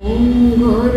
ॐ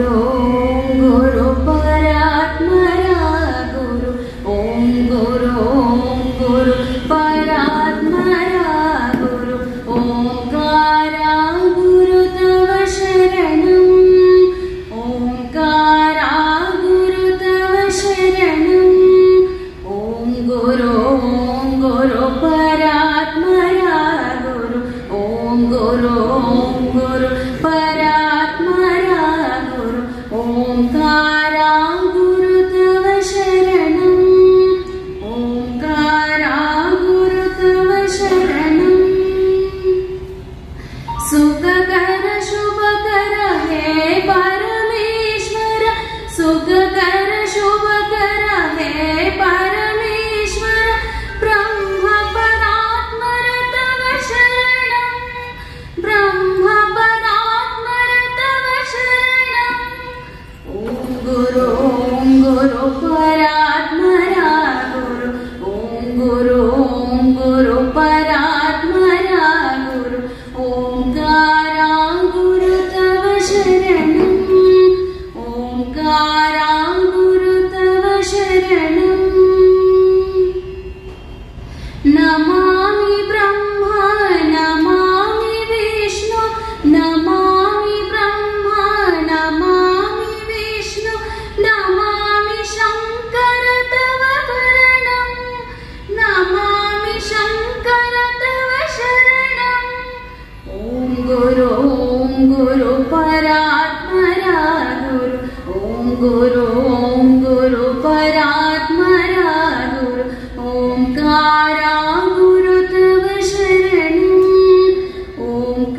गुरु ॐ गुरु परात्मरा गुरु ॐकारा गुरु तव शरणम्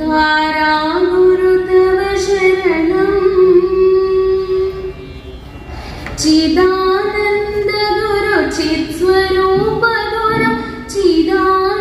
शरणकार गुरु तव शरणम् चिदानन्द गुरु चित्स्वरूप गुरु चिदा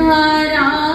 Sara.